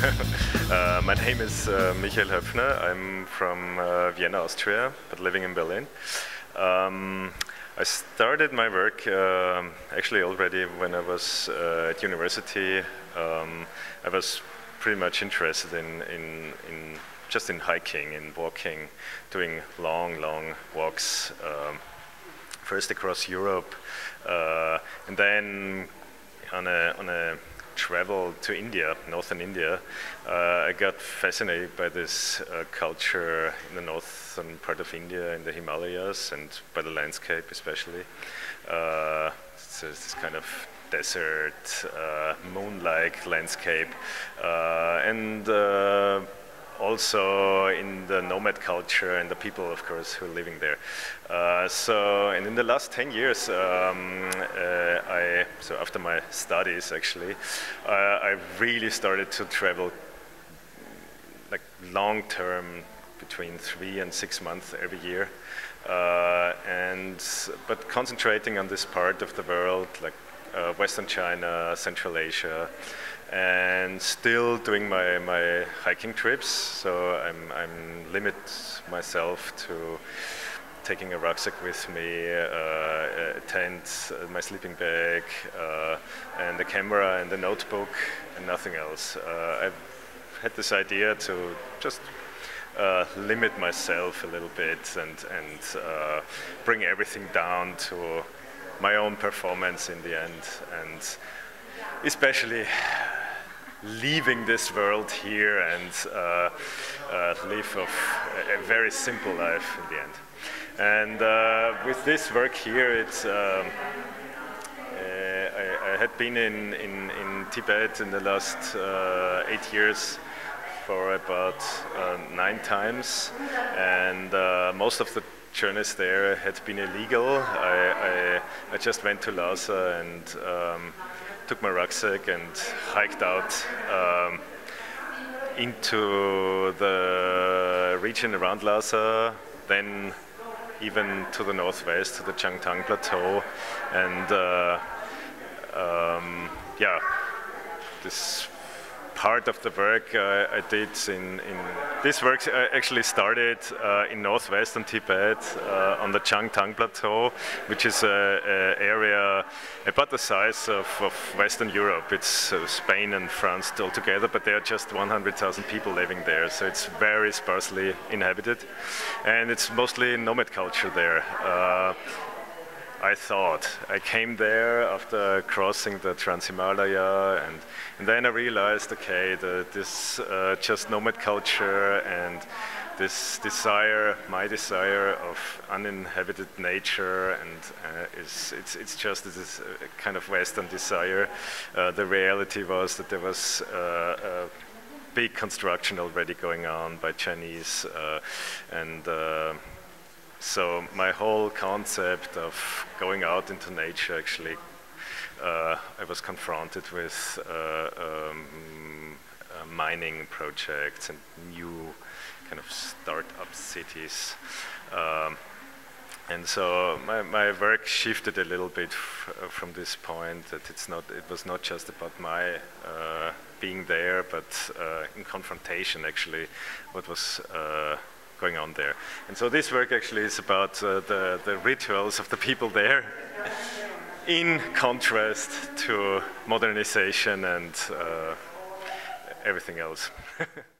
Uh, my name is uh, Michael Höpfner. I'm from uh, Vienna, Austria, but living in Berlin. Um, I started my work um, actually already when I was uh, at university. Um, I was pretty much interested in, in, in, just in hiking, in walking, doing long, long walks. Um, first across Europe, uh, and then on a on a travel to India, northern India, uh, I got fascinated by this uh, culture in the northern part of India, in the Himalayas, and by the landscape especially. Uh, it's this kind of desert, moon-like landscape, and also in the nomad culture and the people, of course, who are living there. Uh, so, and in the last 10 years, um, uh, I, so after my studies actually, uh, I really started to travel like long term between three and six months every year. Uh, and, but concentrating on this part of the world, like uh, Western China, Central Asia, and still doing my, my hiking trips. So I'm, I'm limit myself to taking a rucksack with me, uh, a tent, uh, my sleeping bag, uh, and the camera and the notebook, and nothing else. Uh, I've had this idea to just uh, limit myself a little bit and, and uh, bring everything down to my own performance in the end. And especially leaving this world here and uh, uh, live a, a, very simple life in the end. And uh, with this work here, it's, um, uh, I, I, had been in, in, in, Tibet in the last uh, eight years for about uh, nine times, and most of the journeys there had been illegal. I, I, I just went to Lhasa and um, took my rucksack and hiked out um, into the region around Lhasa, then even to the northwest, to the Changtang Plateau, and uh, um, yeah, this part of the work uh, I did in, in, this work uh, actually started uh, in northwestern Tibet uh, on the Changtang Plateau, which is an area about the size of, of Western Europe. It's uh, Spain and France altogether, but there are just 100,000 people living there, so it's very sparsely inhabited, and it's mostly nomad culture there. Uh, I thought. I came there after crossing the Trans-Himalaya, and, and, then I realized, okay, the, this uh, just nomad culture and this desire, my desire of uninhabited nature, and uh, is, it's, it's just this kind of Western desire. Uh, the reality was that there was uh, a big construction already going on by Chinese, uh, and uh, so my whole concept of going out into nature actually, uh, I was confronted with uh, um, uh, mining projects and new kind of start-up cities. Um, and so my, my work shifted a little bit from this point that it's not, it was not just about my uh, being there, but uh, in confrontation actually, what was uh, going on there. And so this work actually is about uh, the, the rituals of the people there in contrast to modernization and uh, everything else.